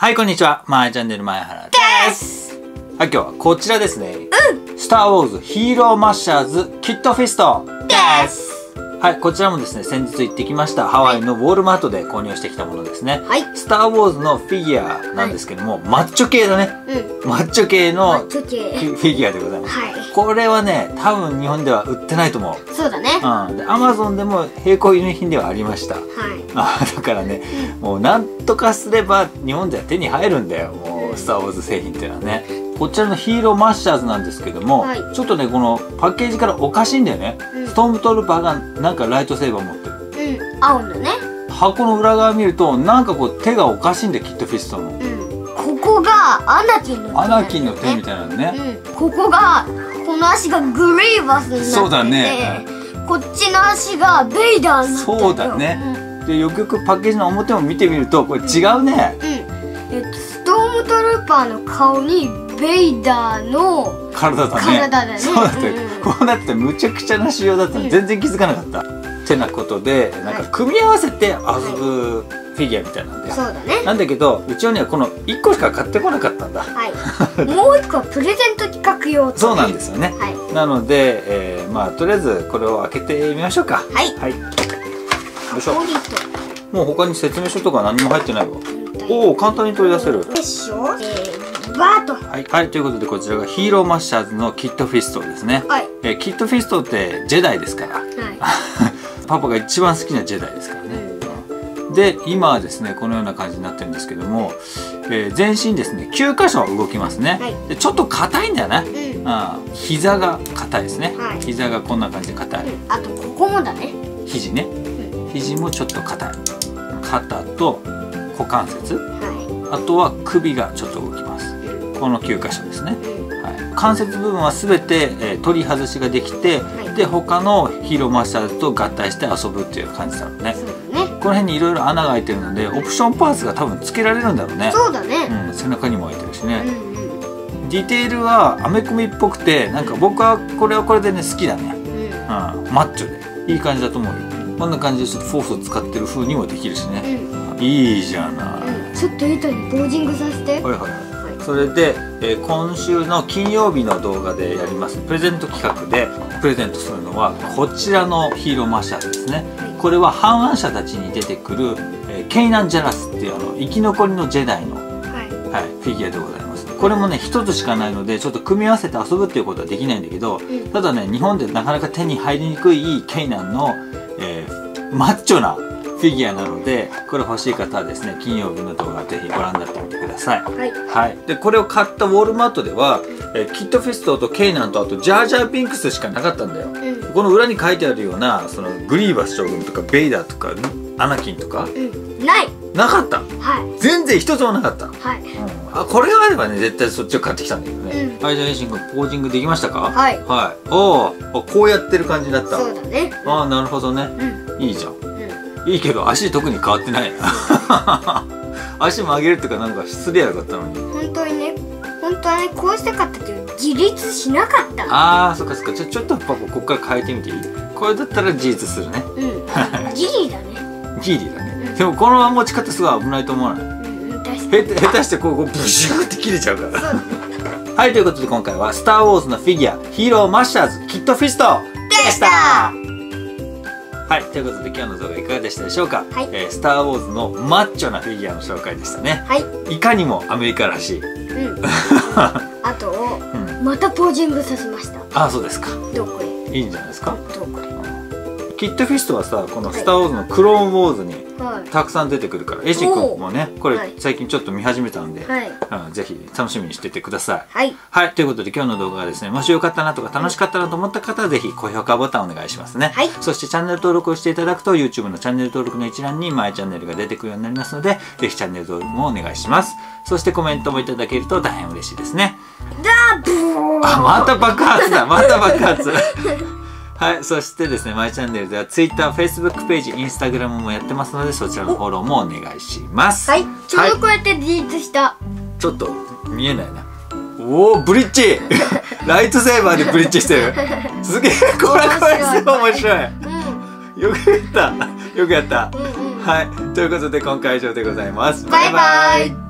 はい、こんにちは。まーチャンネル前原です。はい、今日はこちらですね。スターウォーズヒーローマッシャーズキットフィストですはい、こちらもですね、先日行ってきましたハワイのウォールマートで購入してきたものですね。はいスターウォーズのフィギュアなんですけども、マッチョ系だね。うんマッチョ系のフィギュアでございます。はいこれはね、多分日本では売ってないと思う。そうだねうん。で、アマゾンでも並行輸入品ではありました。はい あだからね、もうなんとかすれば日本では手に入るんだよもうんう「スター・ウォーズ」製品っていうのはねこちらのヒーローマッシャーズなんですけども、はい。ちょっとねこのパッケージからおかしいんだよね、うん。ストームトルーパーがなんかライトセーバー持ってる。うん。青のね。箱の裏側見るとなんかこう手がおかしいんだよキットフィストの。うん。ここがアナキンの手アナキンの手みたいなのね、うん。ここがこの足がグリーバスになってて。そうだね。こっちの足がベイダーになってるそうだね。でよくよくパッケージの表も見てみるとこれ違うね、えっとストームトルーパーの顔にベイダーの体だね。体だね。そうだったよ、うんうん。こうなってむちゃくちゃな仕様だった。の、うん。全然気づかなかった。てなことでなんか組み合わせて遊ぶフィギュアみたいなんだよ、そうだね。なんだけどうちはねこの1個しか買ってこなかったんだ。はい。もう一個はプレゼント企画用そうなんですよね。はい。なので、えーまあとりあえずこれを開けてみましょうか。はい。はい。よいしょもう他に説明書とか何も入ってないわ。とおお簡単に取り出せる。よいしょえー、バートはい、はい、ということでこちらがヒーローマッシャーズのキットフィストですね、はい。えーキットフィストってジェダイですから。はい。パパが一番好きなジェダイですからね、で今はですねこのような感じになってるんですけども、えー全身ですね9箇所動きますね、はい。でちょっと硬いんだよね、うん。膝が硬いですね、はい。膝がこんな感じで硬い。あとここもだね。肘ね。肘もちょっと硬い。肩と股関節。はあとは首がちょっと動きます。いうんこの9箇所ですね、うんはい、関節部分は全て、えー取り外しができて、はい。で他のヒーローマッシャーズと合体して遊ぶっていう感じなのね。ね。この辺にいろいろ穴が開いてるのでオプションパーツが多分付けられるんだろうね。そうだね。うん、背中にも開いてるしね、うんうん。ディテールはアメコミっぽくてなんか僕はこれはこれでね好きだね、うん。うん、マッチョで。いい感じだと思うよ。こんな感じでちょっとフォースを使ってる風にもできるしね、うん。いいじゃない、うん。ちょっと板にボージングさせて。はいはいそれで、えー今週の金曜日の動画でやります。プレゼント企画でプレゼントするのはこちらのヒーローマッシャですね。はい。これは反乱者たちに出てくる、えーケイナン・ジャラスっていうあの生き残りのジェダイの、はい。はい、フィギュアでございます。これもね一つしかないのでちょっと組み合わせて遊ぶっていうことはできないんだけどうん。ただね日本でなかなか手に入りにくいケイナンの、えーマッチョなフィギュアなのでこれ欲しい方はですね金曜日の動画ぜひご覧になってみてください。はい。はい、でこれを買ったウォールマートでは、えーキットフィストとケイナンとあとジャージャーピンクスしかなかったんだよ。うん。この裏に書いてあるようなそのグリーバス将軍とかベイダーとかアナキンとかうん。ない。なかった。はい。全然一つもなかった、うん、はいあこれがあればね絶対そっちを買ってきたんだけどね、うん。はいじゃあシン君ポージングできましたか？はい。はい。おー。あこうやってる感じだった。そうだね。ああなるほどね。うん。いいじゃんうんいいけど足特に変わってない。足曲げるっていうかなんか失礼やかったのに。本当にね本当はねこうしたかったけど自立しなかった。あーそっかそっか。ちょちょっとパパここから変えてみていい？これだったら自立するね。うん。ギリだね。ギリだね。うん。でもこのまま持ち方すごい危ないと思わない？うんへ下手してこうこうブシューって切れちゃうから。はいということで今回は「スター・ウォーズ」のフィギュアヒーローマッシャーズキットフィストはい。ということで今日の動画いかがでしたでしょうか、はい。えースター・ウォーズのマッチョなフィギュアの紹介でしたね。はい。いかにもアメリカらしい、うん。あとうん、またポージングさせました。ああそうですか。どうこれ。いいんじゃないですか？どうこれキットフィストはさこの「スター・ウォーズ」のクローン・ウォーズにはい。たくさん出てくるからエイシ君もねこれはい。最近ちょっと見始めたんで、はい。うん、ぜひ楽しみにしててください。はい。はいということで今日の動画がですねもしよかったなとか楽しかったなと思った方はぜひ高評価ボタンお願いしますね、はい。そしてチャンネル登録をしていただくと YouTube のチャンネル登録の一覧にマイチャンネルが出てくるようになりますのでぜひチャンネル登録もお願いします。そしてコメントもいただけると大変嬉しいですね。ダブーあまた爆発だまた爆発 はいそしてですねマイチャンネルでは TwitterFacebook ページ Instagram もやってますのでそちらのフォローもお願いします。はいちょうはいどこうやって自立した。ちょっと見えないな。おおブリッジ！ライトセーバーでブリッジしてる。すげえこれこれすごい面白い。うん。よくやった。よくやった。うんうん。はい。ということで今回は以上でございます。バイバイ